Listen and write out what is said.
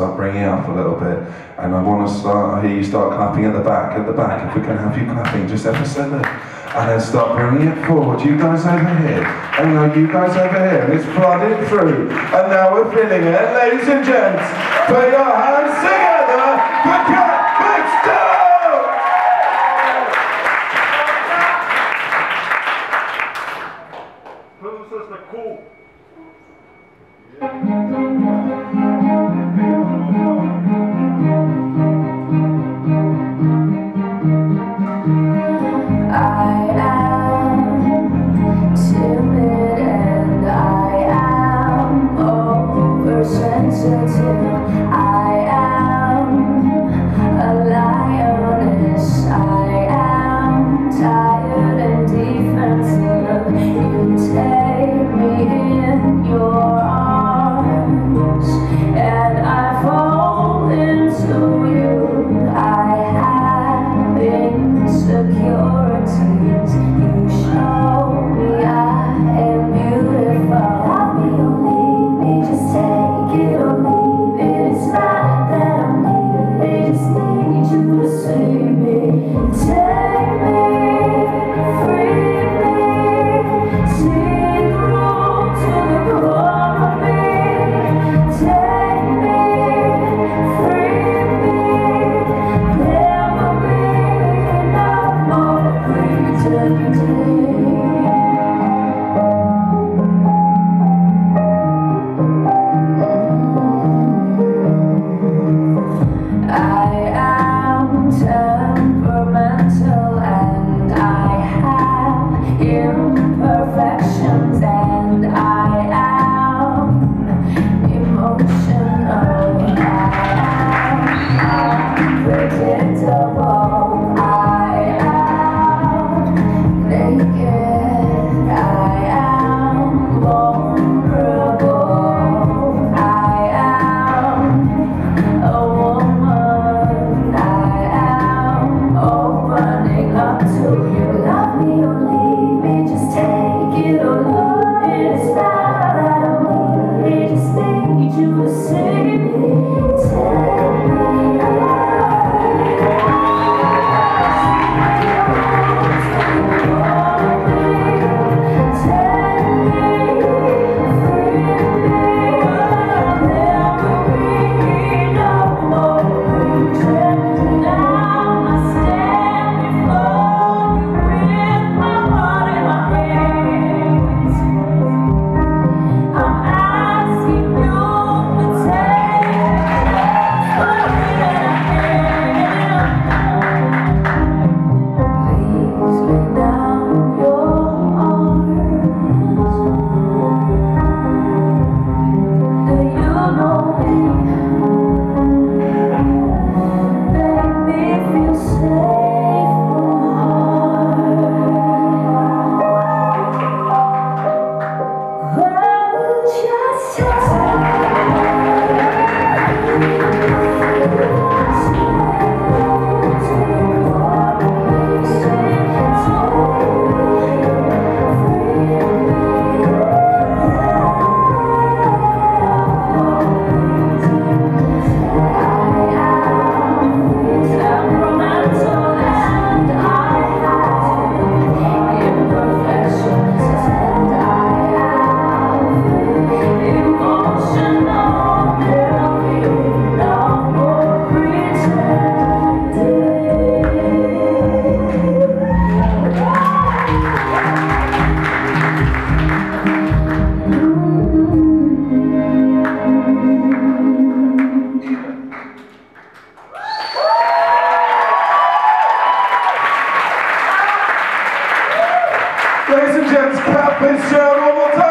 start bringing it up a little bit, and I want to start. I hear you start clapping at the back, at the back. If we can have you clapping, just ever so little, and then start bringing it forward. You guys over here, and now you guys over here, and it's flooding through, and now we're feeling it. Ladies and gents, put your hands together for Cat Brothers and cool. I pretending. I it or Temperamental Ladies and gentlemen, and Fitz-Gerald one more time.